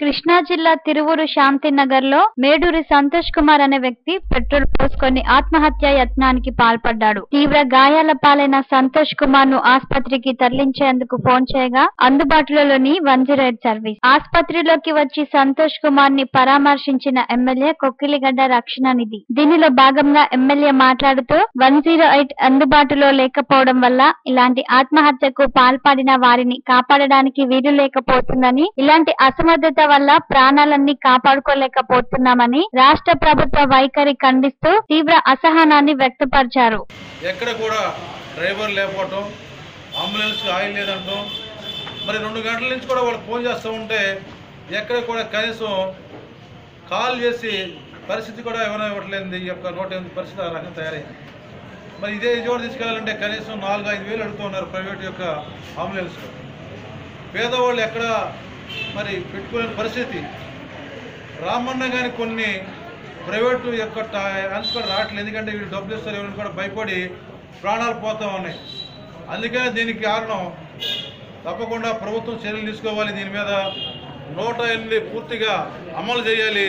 కృష్ణా జిల్లా తిరువురు శాంతినగర్లో మేడూరి సంతోష్ కుమార్ అనే వ్యక్తి పెట్రోల్ పోసుకొని ఆత్మహత్య యత్నానికి పాల్పడ్డాడు. తీవ్ర గాయాల పాలైన సంతోష్ కుమార్ను ఆసుపత్రికి తరలించేందుకు ఫోన్ చేయగా అందుబాటులోని వన్ జీరో ఎయిట్ సర్వీస్. ఆసుపత్రిలోకి వచ్చి సంతోష్ కుమార్ని పరామర్శించిన ఎమ్మెల్యే కొక్కిలిగడ్డ రక్షణ నిధి. దీనిలో భాగంగా ఎమ్మెల్యే మాట్లాడుతూ వన్ జీరో ఎయిట్ అందుబాటులో లేకపోవడం వల్ల ఇలాంటి ఆత్మహత్యకు పాల్పడిన వారిని కాపాడడానికి వీలు లేకపోతుందని ఇలాంటి అసమర్థత వల్ల ప్రాణాలన్నీ కాపాడుకోలేకపోతున్నామని రాష్ట్ర ప్రభుత్వ వైఖరి ఖండిస్తూ తీవ్ర అసహనాన్ని వ్యక్తపరిచారు. ఎక్కడ కూడా డ్రైవర్ లేకపోవటం అంబులెన్స్ ఆయిల్ లేదంటాం మరి రెండు గంటల నుంచి కూడా వాళ్ళు ఫోన్ చేస్తూ ఉంటే ఎక్కడ కూడా కనీసం కాల్ చేసి పరిస్థితి కూడా ఎవరైనా ఇవ్వట్లేదు ఈ యొక్క నూట ఎనిమిది పరిస్థితి ఆ రకంగా తయారైంది. మరి ఇదే విజయవాడ తీసుకెళ్ళాలంటే కనీసం నాలుగు ఐదు వేలు అడుగుతున్నారు ప్రైవేట్ యొక్క అంబులెన్స్ పేదవాళ్ళు ఎక్కడ మరి పెట్టుకునే పరిస్థితి. రామన్న కానీ కొన్ని ప్రైవేటు యొక్క యాన్స్ కూడా రావట్లేదు. ఎందుకంటే వీళ్ళు డబ్బులు ఇస్తారు ఎవరిని కూడా భయపడి ప్రాణాలు పోతూ ఉన్నాయి. అందుకనే దీనికి కారణం తప్పకుండా ప్రభుత్వం చర్యలు తీసుకోవాలి. దీని మీద నూట ఎనిమిది పూర్తిగా అమలు చేయాలి.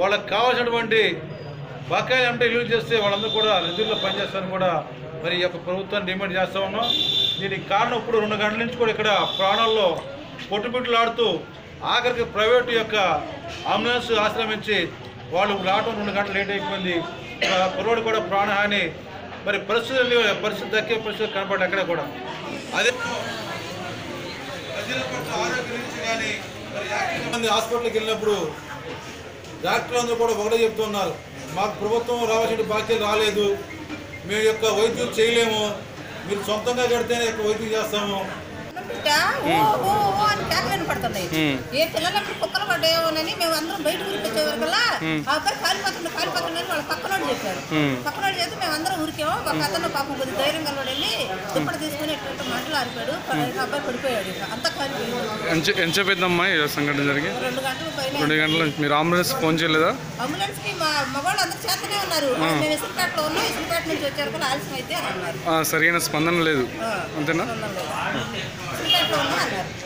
వాళ్ళకి కావాల్సినటువంటి బకాయి అంటే రిలీజ్ చేస్తే వాళ్ళందరూ కూడా నిధుల్లో పనిచేస్తారని కూడా మరి ఈ యొక్క ప్రభుత్వాన్ని డిమాండ్ చేస్తూ ఉన్నాం. దీనికి కారణం ఇప్పుడు రెండు గంటల నుంచి కూడా ఇక్కడ ప్రాణాల్లో పొట్టుపిట్టులాడుతూ ఆఖరికి ప్రైవేటు యొక్క అంబులెన్స్ ఆశ్రమించి వాళ్ళు రావడం రెండు గంటలు లేట్ అయిపోయింది. ఆ కుర్రోడు కూడా ప్రాణహాని. మరి పరిస్థితులు పరిస్థితి దక్కే పరిస్థితి కనపడి అక్కడ కూడా. అదే ప్రజల ఆరోగ్యం కానీ మరి మంది హాస్పిటల్కి వెళ్ళినప్పుడు డాక్టర్లు అందరూ కూడా ఒకటే చెప్తున్నారు. మాకు ప్రభుత్వం రావాల్సిన బాధ్యత రాలేదు. మీ యొక్క వైద్యులు చేయలేము. మీరు సొంతంగా కడితేనే యొక్క వైద్యం చేస్తాము. బిడ్డ ఓ ఓ ఓ అని కేకలు వినపడుతున్నాయి ఏ పిల్లలప్పుడు కుక్కలు పడ్డాయోనని మేము అందరం బయట ఊరికి వచ్చేవరకల్లా ఆ అబ్బాయి కాలిపోతుంది అని వాళ్ళ పక్కనోడు చెప్పారు. పక్కనోడు చేస్తే మేము అందరం ఊరికేమో ఒక అతను పాపం కొద్ది ధైర్యం గలవాడు వెళ్ళి దుప్పటి తీసుకుని ఎట్లా మాటలు ఆరిపోయాడు. పడ- ఆ అబ్బాయి పడిపోయాడు. అంతా కాలిపోయింది. ఎంత ఎంతసేపు ఈ సంఘటన జరిగి? రెండు గంటల పైన రెండు గంటల మీరు అంబులెన్స్ ఫోన్ చేయలేదా? అంబులెన్స్కి మా మగవాళ్ళు అందరూ చేస్తూనే ఉన్నారు. మేము ఇసురుపేటలో ఉన్నాం ఇసురుపేట నుంచి వచ్చారు కూడా ఆలస్యం అయితే అని అన్నారు సరైన స్పందన లేదు. అంతేనా ఇసురుపేటలో ఉన్నా అన్నారు